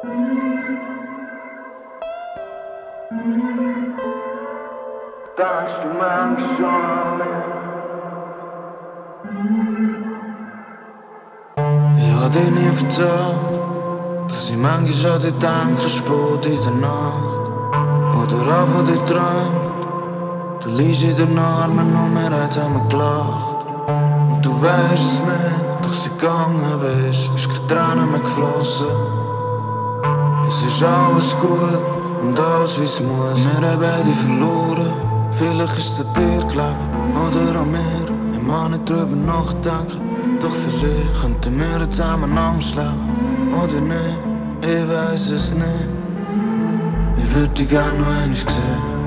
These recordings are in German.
Denkst du an mich? Ich hab dir nie erzählt, dass ich manchmal an dich denke, spät in der Nacht. Oder auch von dir träumt. Du liegst in den Armen und wir haben zusammen gelacht. Und du weißt es nicht, doch sie gegangen bist, ist keine Tränen mehr geflossen. Es ist alles gut und alles wie es muss. Wir haben beide verloren. Vielleicht ist es an dir gelegen oder an mir. Ich mag nicht drüber nachdenken. Doch vielleicht könnten wir zusammen anschlagen. Oder nicht, ich weiß es nicht. Ich würde dich gerne noch einmal sehen.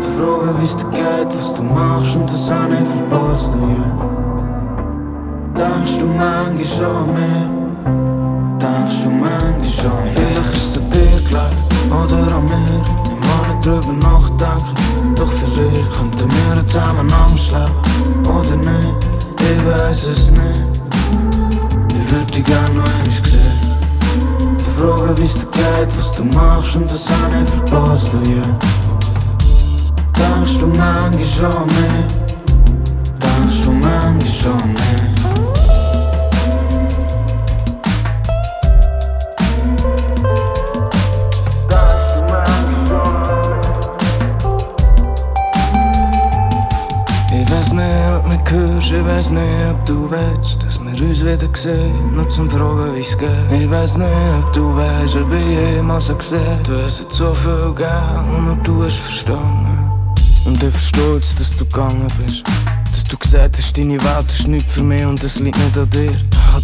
Die Frage, wie es dir geht, was du machst und das auch nicht verpasst du, yeah. Denkst du manchmal schon an mich? Denkst du manchmal schon an mich? Vielleicht könnten wir zusammen anschlagen. Oder nicht, ich weiß es nicht. Ich würde dich gerne noch einmal sehen. Die Frage, wie es dir geht, was du machst und das auch nicht verpasst du, yeah. Denkst du manchmal an mich? Ich weiß nicht, ob du weißt, ob ich jemals gesehen Du hast jetzt so viel gegeben und nur du hast verstanden. Und ich verstehe jetzt, dass du gegangen bist. Dass du gesagt hast, deine Welt ist nichts für mich und es liegt nicht an dir.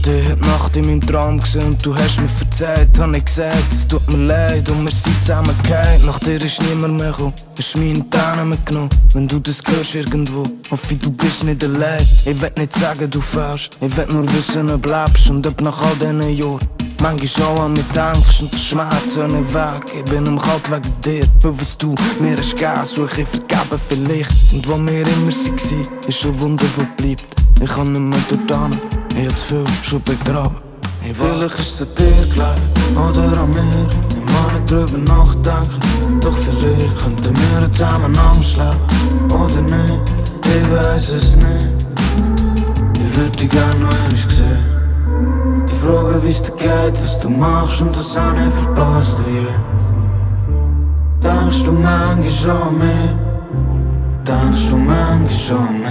Hab dich heute Nacht in meinem Traum gesehen und du hast mir verzeiht. Hab ich gesagt, es tut mir leid und wir sind zusammen gehalten. Nach dir ist niemand mehr gekommen, hast meine Tränen mitgenommen. Wenn du das hörst irgendwo, hoffe ich, du bist nicht allein. Ich will nicht sagen, du falsch, ich will nur wissen, ob du lebst und ob nach all diesen Jahren. Manchmal auch an mich denkst und der Schmerz nicht weg. Ich bin im Kalt wegen dir, weil was du mir hast gegeben, suche ich vergeben vielleicht. Und wo wir immer waren, ist ein Wunder, wo bleibt. Ich kann nicht mehr dort ich hab zu viel schon begraben. Hey, vielleicht ist es dir gelegen oder an mir. Ich mag nicht drüber nachdenken, doch vielleicht könnten wir zusammen anschlagen. Oder nicht, ich weiß es nicht. Ich würde dich gerne noch einmal sehen. Die Frage, wie es dir geht, was du machst und das auch nicht verpasst yeah. Denkst du manchmal an mich? Denkst du manchmal an mich?